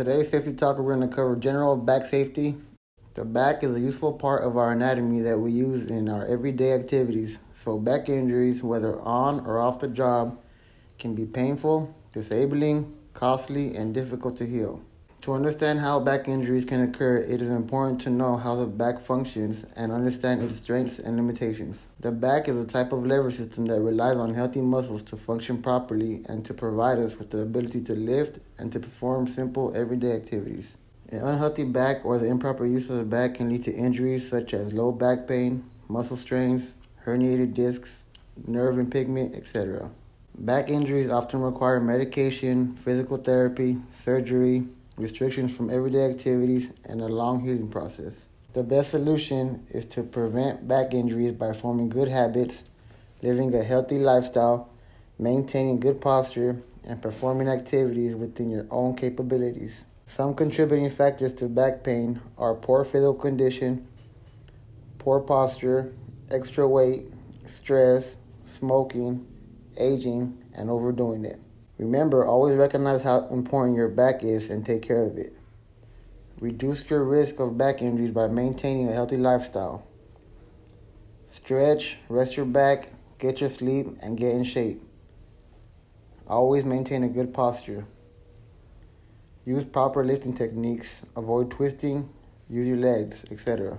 Today's safety talk, we're going to cover general back safety. The back is a useful part of our anatomy that we use in our everyday activities. So, back injuries, whether on or off the job, can be painful, disabling, costly, and difficult to heal. To understand how back injuries can occur, it is important to know how the back functions and understand its strengths and limitations. The back is a type of lever system that relies on healthy muscles to function properly and to provide us with the ability to lift and to perform simple everyday activities. An unhealthy back or the improper use of the back can lead to injuries such as low back pain, muscle strains, herniated discs, nerve impingement, etc. Back injuries often require medication, physical therapy, surgery, restrictions from everyday activities, and a long healing process. The best solution is to prevent back injuries by forming good habits, living a healthy lifestyle, maintaining good posture, and performing activities within your own capabilities. Some contributing factors to back pain are poor physical condition, poor posture, extra weight, stress, smoking, aging, and overdoing it. Remember, always recognize how important your back is and take care of it. Reduce your risk of back injuries by maintaining a healthy lifestyle. Stretch, rest your back, get your sleep, and get in shape. Always maintain a good posture. Use proper lifting techniques, avoid twisting, use your legs, etc.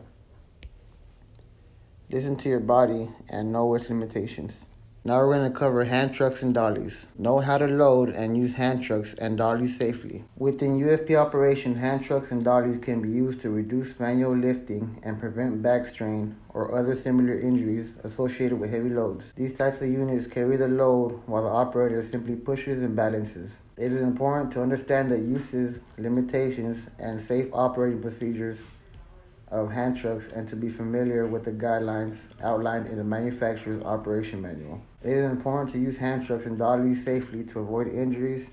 Listen to your body and know its limitations. Now we're going to cover hand trucks and dollies. Know how to load and use hand trucks and dollies safely. Within UFP operations, hand trucks and dollies can be used to reduce manual lifting and prevent back strain or other similar injuries associated with heavy loads. These types of units carry the load while the operator simply pushes and balances. It is important to understand the uses, limitations, and safe operating procedures of hand trucks and to be familiar with the guidelines outlined in the manufacturer's operation manual. It is important to use hand trucks and dollies safely to avoid injuries,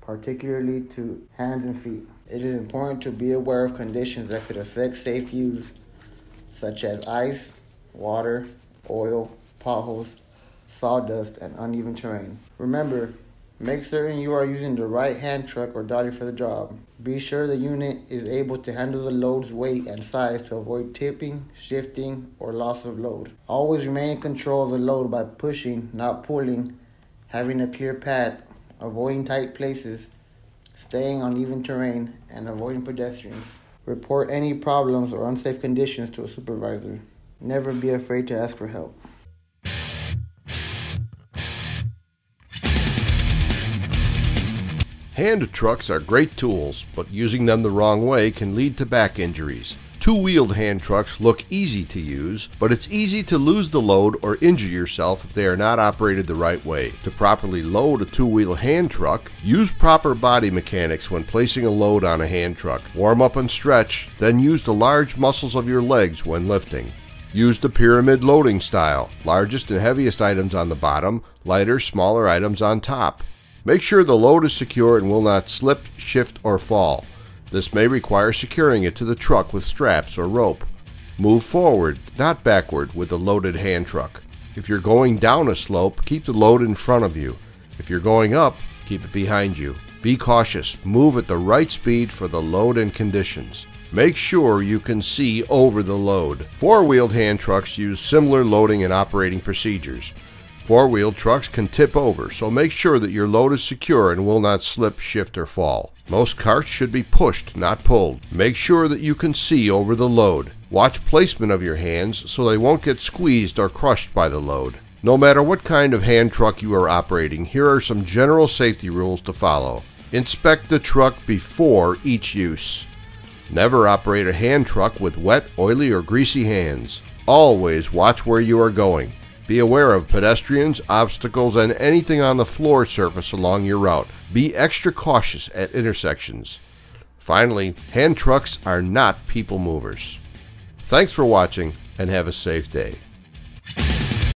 particularly to hands and feet. It is important to be aware of conditions that could affect safe use, such as ice, water, oil, potholes, sawdust, and uneven terrain. Remember, Make certain you are using the right hand truck or dolly for the job. Be sure the unit is able to handle the load's weight and size to avoid tipping, shifting, or loss of load. Always remain in control of the load by pushing, not pulling, having a clear path, avoiding tight places, staying on even terrain, and avoiding pedestrians. Report any problems or unsafe conditions to a supervisor. Never be afraid to ask for help. Hand trucks are great tools, but using them the wrong way can lead to back injuries. Two-wheeled hand trucks look easy to use, but it's easy to lose the load or injure yourself if they are not operated the right way. To properly load a two-wheel hand truck, use proper body mechanics when placing a load on a hand truck. Warm up and stretch, then use the large muscles of your legs when lifting. Use the pyramid loading style, largest and heaviest items on the bottom, lighter, smaller items on top. Make sure the load is secure and will not slip, shift, or fall. This may require securing it to the truck with straps or rope. Move forward, not backward, with the loaded hand truck. If you're going down a slope, keep the load in front of you. If you're going up, keep it behind you. Be cautious. Move at the right speed for the load and conditions. Make sure you can see over the load. Four-wheeled hand trucks use similar loading and operating procedures. Four-wheel trucks can tip over, so make sure that your load is secure and will not slip, shift, or fall. Most carts should be pushed, not pulled. Make sure that you can see over the load. Watch placement of your hands so they won't get squeezed or crushed by the load. No matter what kind of hand truck you are operating, here are some general safety rules to follow. Inspect the truck before each use. Never operate a hand truck with wet, oily, or greasy hands. Always watch where you are going. Be aware of pedestrians, obstacles, and anything on the floor surface along your route. Be extra cautious at intersections. Finally, hand trucks are not people movers. Thanks for watching and have a safe day.